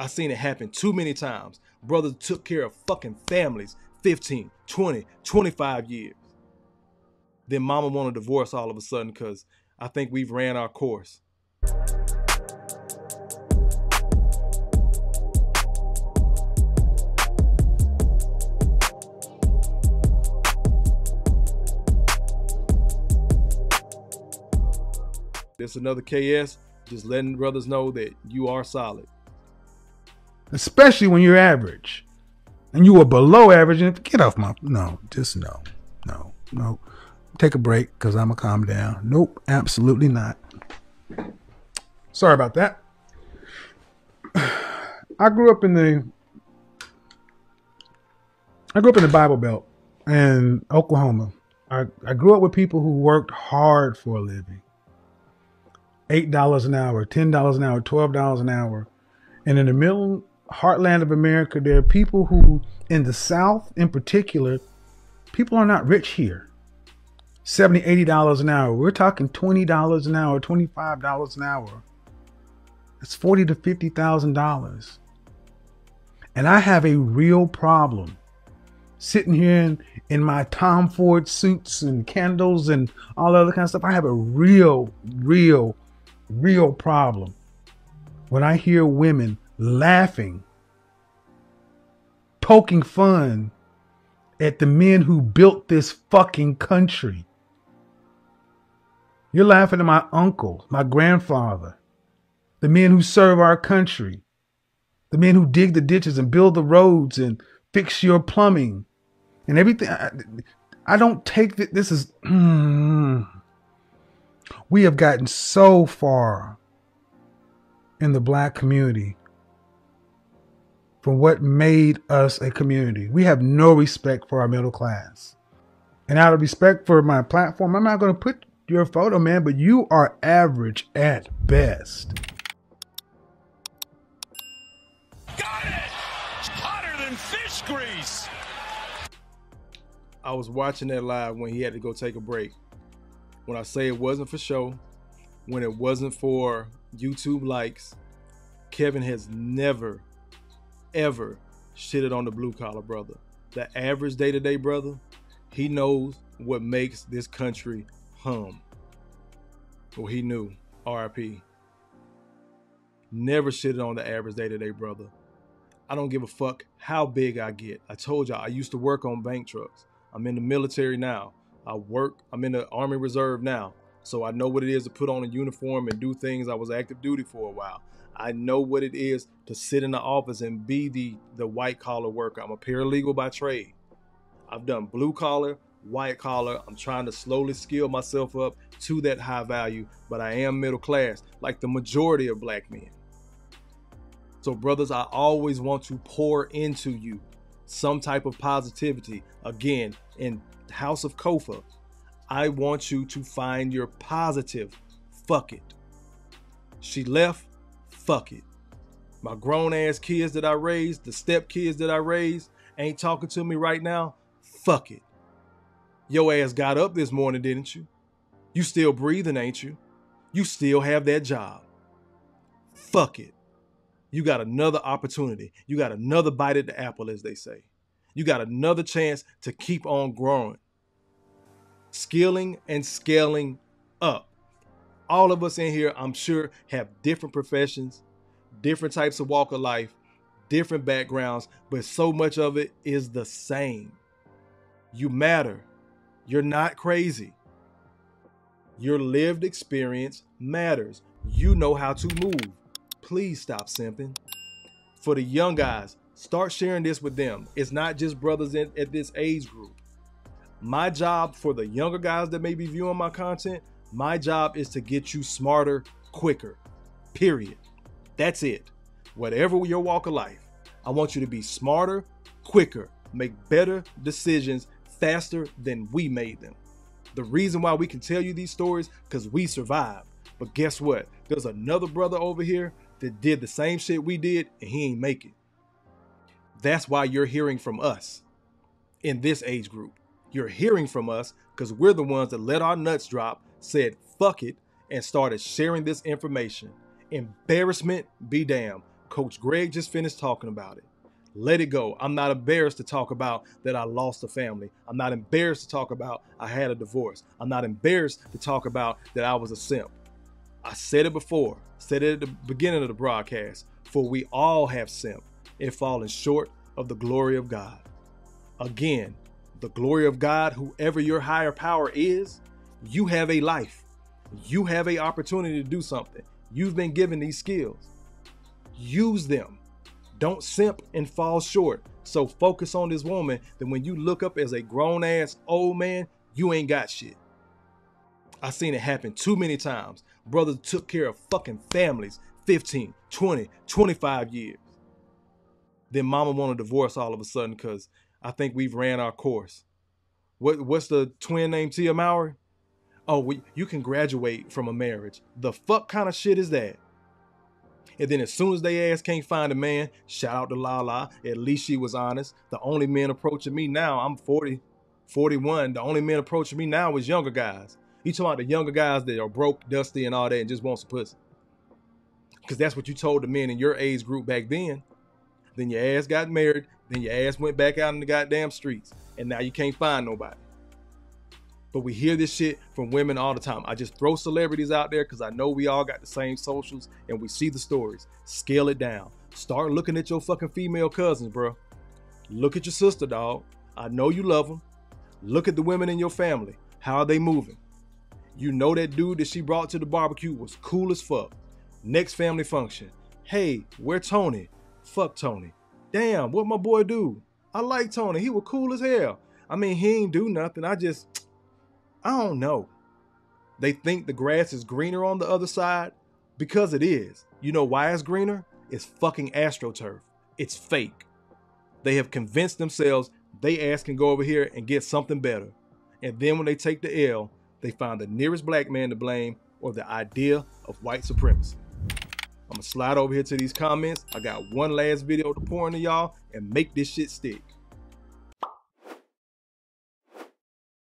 I seen it happen too many times. Brothers took care of fucking families 15, 20, 25 years. Then mama want a divorce all of a sudden because I think we've ran our course. This another KS. Just letting brothers know that you are solid. Especially when you're average. And you were below average. And get off my no, just no. No. No. Take a break because I'm gonna calm down. Nope, absolutely not. Sorry about that. I grew up in the I grew up in the Bible Belt in Oklahoma. I, I grew up with people who worked hard for a living. $8 an hour, $10 an hour, $12 an hour. And in the middle heartland of America, there are people who, in the South in particular, people are not rich here. $70, $80 an hour. We're talking $20 an hour, $25 an hour. It's forty to fifty thousand dollars. And I have a real problem sitting here in, in my Tom Ford suits and candles and all that other kind of stuff. I have a real, real real problem when I hear women laughing, poking fun at the men who built this fucking country. You're laughing at my uncle, my grandfather, the men who serve our country, the men who dig the ditches and build the roads and fix your plumbing and everything. I, I don't take that. This is. We have gotten so far in the black community from what made us a community. We have no respect for our middle class. And out of respect for my platform, I'm not going to put your photo, man, but you are average at best. Got it! It's hotter than fish grease! I was watching that live when he had to go take a break. When I say it wasn't for show, when it wasn't for YouTube likes, Kevin has never, ever shitted on the blue collar brother. The average day to day brother, he knows what makes this country hum. Well, he knew. RIP. Never shitted on the average day to day brother. I don't give a fuck how big I get. I told y'all I used to work on bank trucks. I'm in the military now. I work, I'm in the Army Reserve now. So I know what it is to put on a uniform and do things. I was active duty for a while. I know what it is to sit in the office and be the the white collar worker. I'm a paralegal by trade. I've done blue collar, white collar. I'm trying to slowly skill myself up to that high value, but I am middle class, like the majority of black men. So, brothers, I always want to pour into you some type of positivity. Again, in House of Kofa, I want you to find your positive. Fuck it. She left. Fuck it. My grown ass kids that I raised, the step kids that I raised, ain't talking to me right now. Fuck it. Your ass got up this morning, didn't you? You still breathing, ain't you? You still have that job. Fuck it. You got another opportunity. You got another bite at the apple, as they say. You got another chance to keep on growing skilling and scaling up. All of us in here, I'm sure, have different professions, different types of walk of life, different backgrounds, but so much of it is the same. You matter. You're not crazy. Your lived experience matters. You know how to move. Please stop simping. For the young guys, start sharing this with them. It's not just brothers in, at this age group. My job for the younger guys that may be viewing my content, my job is to get you smarter quicker. Period. That's it. Whatever your walk of life, I want you to be smarter, quicker, make better decisions faster than we made them. The reason why we can tell you these stories because we survived. But guess what? There's another brother over here that did the same shit we did and he ain't make it. That's why you're hearing from us in this age group. You're hearing from us because we're the ones that let our nuts drop, said fuck it, and started sharing this information. Embarrassment be damned. Coach Greg just finished talking about it. Let it go. I'm not embarrassed to talk about that I lost a family. I'm not embarrassed to talk about I had a divorce. I'm not embarrassed to talk about that I was a simp. I said it before, said it at the beginning of the broadcast, for we all have simp and fallen short of the glory of God. Again, the glory of God, whoever your higher power is, you have a life. You have a opportunity to do something. You've been given these skills. Use them. Don't simp and fall short. So focus on this woman that when you look up as a grown ass old man, you ain't got shit. I seen it happen too many times. Brothers took care of fucking families 15, 20, 25 years. Then mama want a divorce all of a sudden because I think we've ran our course. What what's the twin name Tia Mowry? Oh, we, you can graduate from a marriage. The fuck kind of shit is that? And then as soon as they ass can't find a man, shout out to Lala. At least she was honest. The only men approaching me now, I'm 40, 41. The only men approaching me now is younger guys. You talking about the younger guys that are broke, dusty, and all that, and just want some pussy. Because that's what you told the men in your age group back then. Then your ass got married. Then your ass went back out in the goddamn streets. And now you can't find nobody. But we hear this shit from women all the time. I just throw celebrities out there because I know we all got the same socials and we see the stories. Scale it down. Start looking at your fucking female cousins, bro. Look at your sister, dog. I know you love them. Look at the women in your family. How are they moving? You know that dude that she brought to the barbecue was cool as fuck. Next family function. Hey, where Tony? Fuck Tony. Damn, what my boy do? I like Tony. He was cool as hell. I mean, he ain't do nothing. I just I don't know. They think the grass is greener on the other side because it is. You know why it's greener? It's fucking astroturf. It's fake. They have convinced themselves they ass can go over here and get something better. And then when they take the L, they find the nearest black man to blame or the idea of white supremacy. I'm gonna slide over here to these comments. I got one last video to pour into y'all and make this shit stick.